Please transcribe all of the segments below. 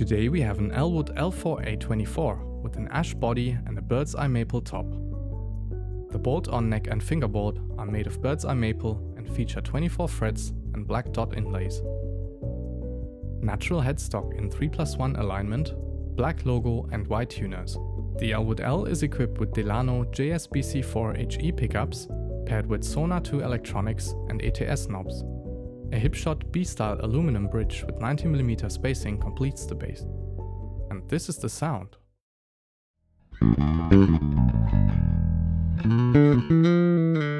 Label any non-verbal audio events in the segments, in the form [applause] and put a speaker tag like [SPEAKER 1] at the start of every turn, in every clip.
[SPEAKER 1] Today we have an Elwood L4A24 with an ash body and a bird's eye maple top. The bolt-on neck and fingerboard are made of bird's eye maple and feature 24 frets and black dot inlays. Natural headstock in 3 plus 1 alignment, black logo and white tuners. The Elwood L is equipped with Delano JSBC4 HE pickups paired with Sonar 2 electronics and ATS knobs. A Hipshot B-style aluminum bridge with 90mm spacing completes the bass. And this is the sound. [laughs]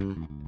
[SPEAKER 2] Mm-hmm.